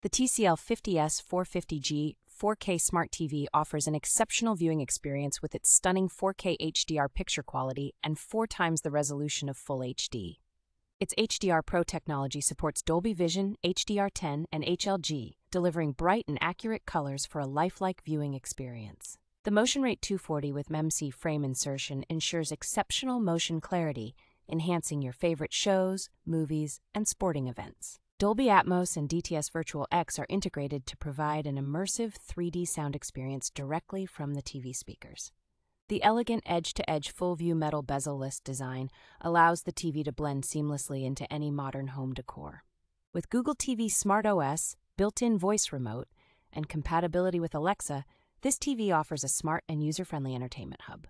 The TCL 50S 450G 4K Smart TV offers an exceptional viewing experience with its stunning 4K HDR picture quality and four times the resolution of Full HD. Its HDR Pro technology supports Dolby Vision, HDR10, and HLG, delivering bright and accurate colors for a lifelike viewing experience. The Motion Rate 240 with MEMC frame insertion ensures exceptional motion clarity, enhancing your favorite shows, movies, and sporting events. Dolby Atmos and DTS Virtual X are integrated to provide an immersive 3D sound experience directly from the TV speakers. The elegant edge to edge full view metal bezel-less design allows the TV to blend seamlessly into any modern home decor. With Google TV Smart OS, built in voice remote, and compatibility with Alexa, this TV offers a smart and user friendly entertainment hub.